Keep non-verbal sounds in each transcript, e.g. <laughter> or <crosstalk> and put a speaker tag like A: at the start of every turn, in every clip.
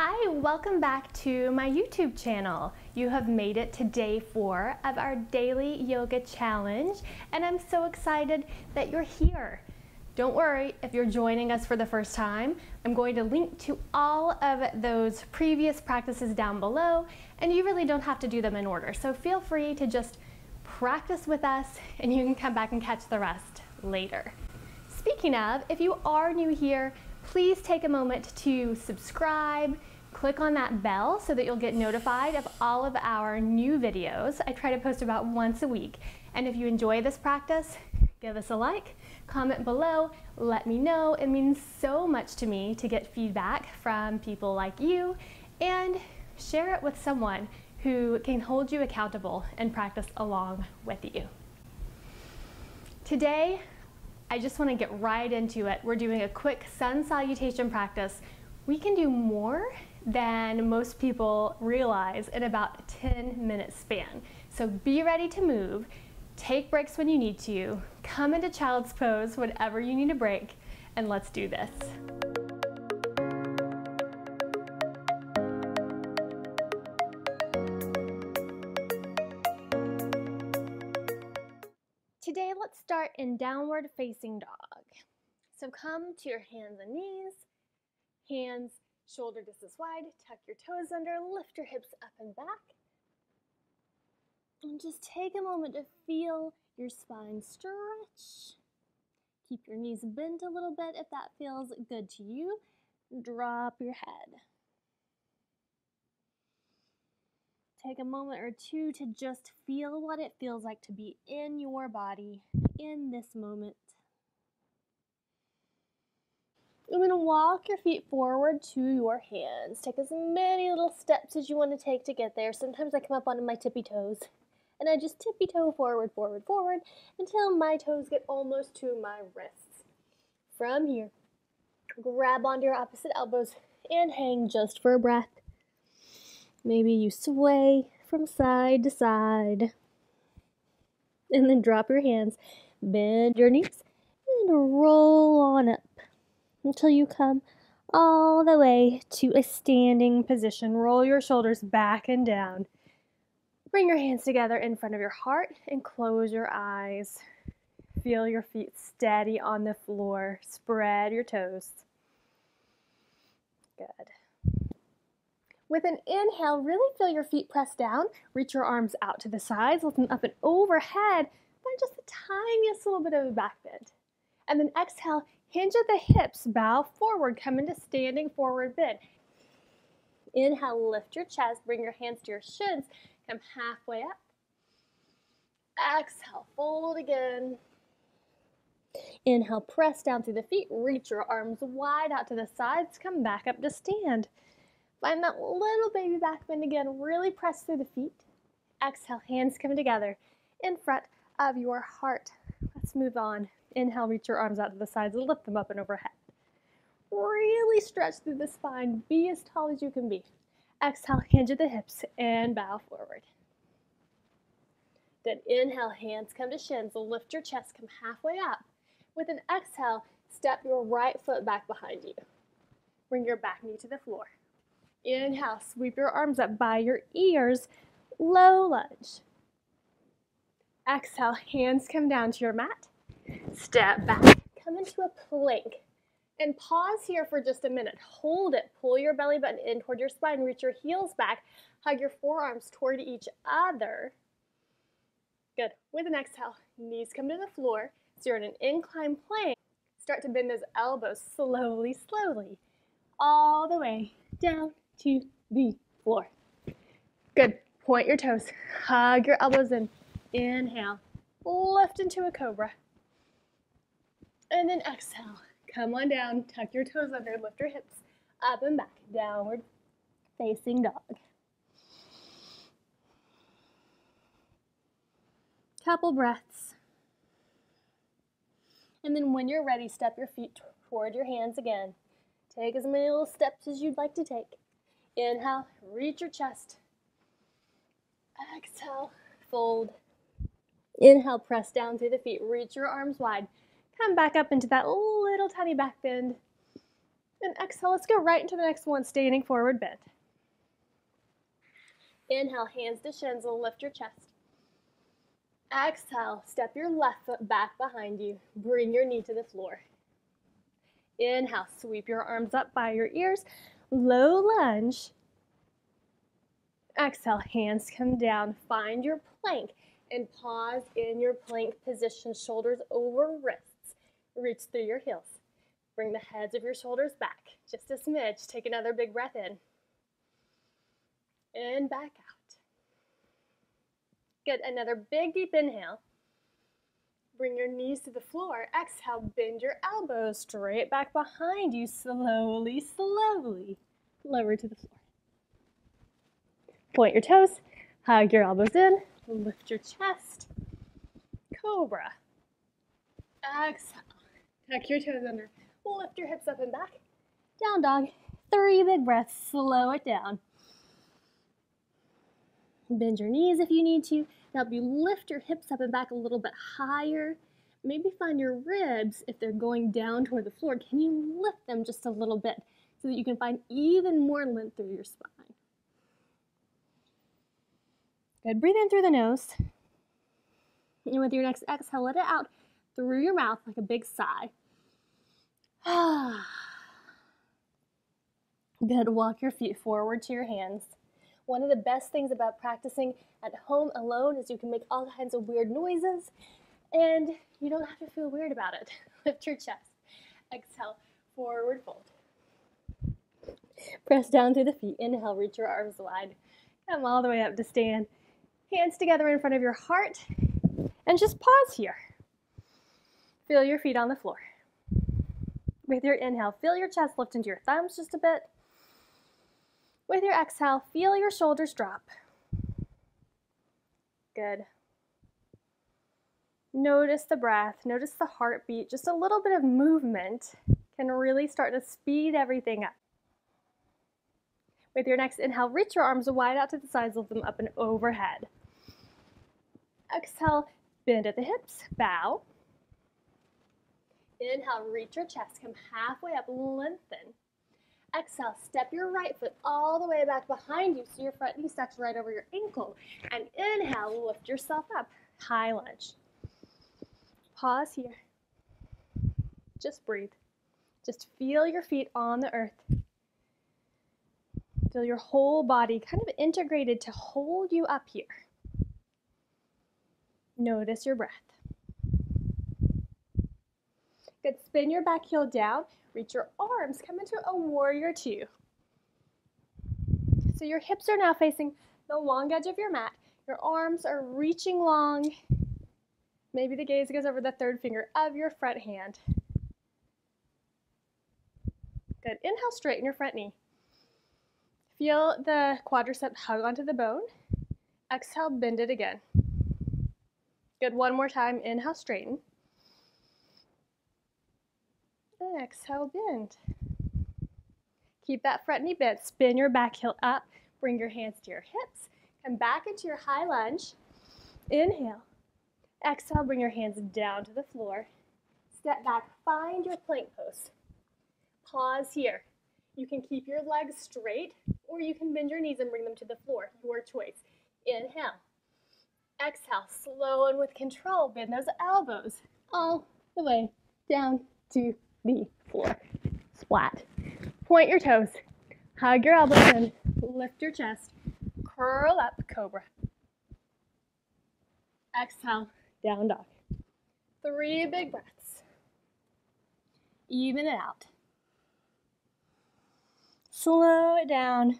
A: Hi, welcome back to my YouTube channel. You have made it to day four of our daily yoga challenge, and I'm so excited that you're here. Don't worry if you're joining us for the first time. I'm going to link to all of those previous practices down below, and you really don't have to do them in order. So feel free to just practice with us, and you can come back and catch the rest later. Speaking of, if you are new here, please take a moment to subscribe, click on that bell so that you'll get notified of all of our new videos. I try to post about once a week. And if you enjoy this practice, give us a like, comment below, let me know. It means so much to me to get feedback from people like you and share it with someone who can hold you accountable and practice along with you. Today, I just want to get right into it. We're doing a quick sun salutation practice. We can do more than most people realize in about a 10 minute span. So be ready to move, take breaks when you need to, come into child's pose whenever you need a break, and let's do this. Start in downward facing dog. So come to your hands and knees, hands shoulder distance wide, tuck your toes under, lift your hips up and back. And just take a moment to feel your spine stretch. Keep your knees bent a little bit if that feels good to you. Drop your head. Take a moment or two to just feel what it feels like to be in your body in this moment. I'm going to walk your feet forward to your hands. Take as many little steps as you want to take to get there. Sometimes I come up onto my tippy toes and I just tippy toe forward, forward, forward until my toes get almost to my wrists. From here, grab onto your opposite elbows and hang just for a breath. Maybe you sway from side to side. And then drop your hands, bend your knees, and roll on up until you come all the way to a standing position. Roll your shoulders back and down. Bring your hands together in front of your heart and close your eyes. Feel your feet steady on the floor. Spread your toes. Good. With an inhale, really feel your feet press down. Reach your arms out to the sides, lift them up and overhead. Find just the tiniest little bit of a back bend. And then exhale, hinge at the hips, bow forward, come into standing forward bend. Inhale, lift your chest, bring your hands to your shins, come halfway up. Exhale, fold again. Inhale, press down through the feet, reach your arms wide out to the sides, come back up to stand. Find that little baby back bend again. Really press through the feet. Exhale, hands come together in front of your heart. Let's move on. Inhale, reach your arms out to the sides, and lift them up and overhead. Really stretch through the spine. Be as tall as you can be. Exhale, hinge at the hips and bow forward. Then inhale, hands come to shins. Lift your chest, come halfway up. With an exhale, step your right foot back behind you. Bring your back knee to the floor. Inhale, sweep your arms up by your ears, low lunge. Exhale, hands come down to your mat. Step back, come into a plank. And pause here for just a minute. Hold it. Pull your belly button in toward your spine. Reach your heels back. Hug your forearms toward each other. Good. With an exhale, knees come to the floor. So you're in an incline plank. Start to bend those elbows slowly, slowly, all the way down to the floor. Good. Point your toes. Hug your elbows in. Inhale. Lift into a cobra. And then exhale. Come on down. Tuck your toes under. Lift your hips up and back. Downward facing dog. Couple breaths. And then when you're ready, step your feet toward your hands again. Take as many little steps as you'd like to take. Inhale, reach your chest. Exhale, fold. Inhale, press down through the feet. Reach your arms wide. Come back up into that little tiny back bend. And exhale, let's go right into the next one, standing forward bend. Inhale, hands to shins, lift your chest. Exhale, step your left foot back behind you. Bring your knee to the floor. Inhale, sweep your arms up by your ears. Low lunge. Exhale, hands come down. Find your plank and pause in your plank position, shoulders over wrists. Reach through your heels. Bring the heads of your shoulders back. Just a smidge. Take another big breath in. And back out. Good. Another big deep inhale. Bring your knees to the floor. Exhale, bend your elbows straight back behind you. Slowly, slowly lower to the floor. Point your toes, hug your elbows in, lift your chest. Cobra. Exhale. Tuck your toes under. Lift your hips up and back. Down dog. Three big breaths. Slow it down. Bend your knees if you need to. Help you lift your hips up and back a little bit higher. Maybe find your ribs, if they're going down toward the floor, can you lift them just a little bit so that you can find even more length through your spine? Good. Breathe in through the nose. And with your next exhale, let it out through your mouth like a big sigh. <sighs> Good. Walk your feet forward to your hands. One of the best things about practicing at home alone is you can make all kinds of weird noises and you don't have to feel weird about it. <laughs> Lift your chest. Exhale, forward fold. Press down through the feet. Inhale, reach your arms wide. Come all the way up to stand. Hands together in front of your heart. And just pause here. Feel your feet on the floor. With your inhale, feel your chest lift into your thumbs just a bit. With your exhale, feel your shoulders drop. Good. Notice the breath, notice the heartbeat. Just a little bit of movement can really start to speed everything up. With your next inhale, reach your arms wide out to the sides, lift them up and overhead. Exhale, bend at the hips, bow. Inhale, reach your chest, come halfway up, lengthen. Exhale, step your right foot all the way back behind you so your front knee stacks right over your ankle. And inhale, lift yourself up, high lunge. Pause here. Just breathe. Just feel your feet on the earth. Feel your whole body kind of integrated to hold you up here. Notice your breath. Good. Spin your back heel down. Reach your arms. Come into a warrior two. So your hips are now facing the long edge of your mat. Your arms are reaching long. Maybe the gaze goes over the third finger of your front hand. Good. Inhale, straighten your front knee. Feel the quadricep hug onto the bone. Exhale, bend it again. Good. One more time. Inhale, straighten. And exhale, bend. Keep that front knee bent. Spin your back heel up. Bring your hands to your hips. Come back into your high lunge. Inhale. Exhale, bring your hands down to the floor. Step back, find your plank pose. Pause here. You can keep your legs straight or you can bend your knees and bring them to the floor, your choice. Inhale. Exhale, slow and with control, bend those elbows all the way down to the floor. Splat. Point your toes, hug your elbows in, lift your chest, curl up, cobra. Exhale, down dog. Three big breaths. Even it out. Slow it down.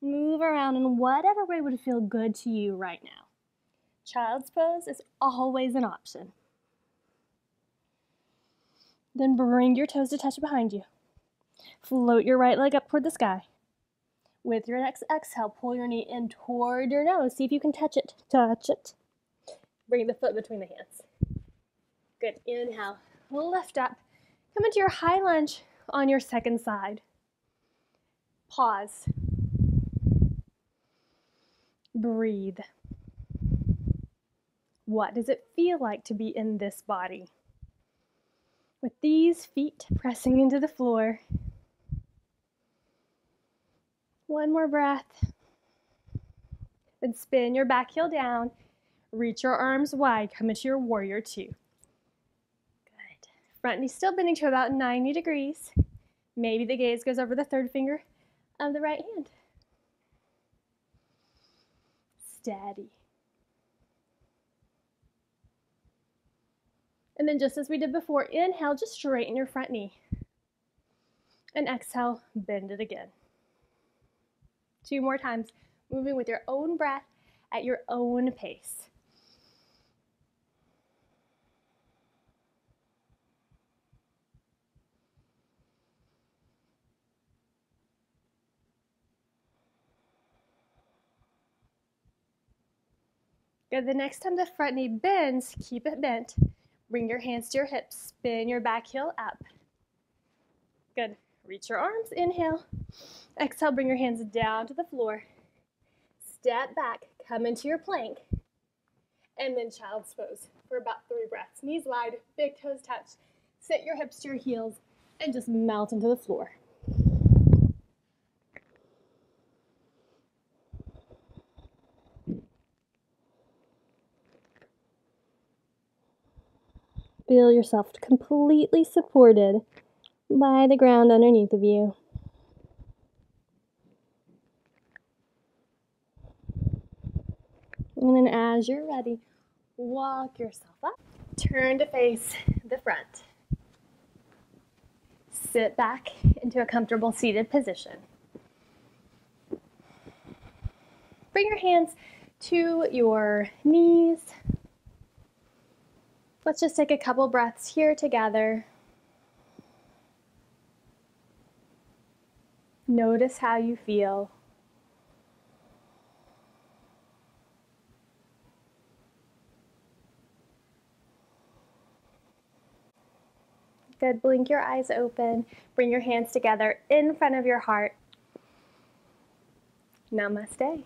A: Move around in whatever way would feel good to you right now. Child's pose is always an option. Then bring your toes to touch behind you. Float your right leg up toward the sky. With your next exhale, pull your knee in toward your nose. See if you can touch it. Touch it. Bring the foot between the hands. Good. Inhale. Lift up. Come into your high lunge on your second side. Pause. Breathe. What does it feel like to be in this body? With these feet pressing into the floor. One more breath. Then spin your back heel down. Reach your arms wide. Come into your warrior two. Good. Front knee still bending to about 90 degrees. Maybe the gaze goes over the third finger of the right hand. Steady. And then just as we did before, inhale, just straighten your front knee. And exhale, bend it again. Two more times, moving with your own breath at your own pace. Good, the next time the front knee bends, keep it bent. Bring your hands to your hips, spin your back heel up. Good, reach your arms, inhale. Exhale, bring your hands down to the floor. Step back, come into your plank. And then child's pose for about three breaths. Knees wide, big toes touch. Sit your hips to your heels and just melt into the floor. Feel yourself completely supported by the ground underneath of you. And then as you're ready, walk yourself up. Turn to face the front. Sit back into a comfortable seated position. Bring your hands to your knees Let's just take a couple breaths here together. Notice how you feel. Good. Blink your eyes open. Bring your hands together in front of your heart. Namaste.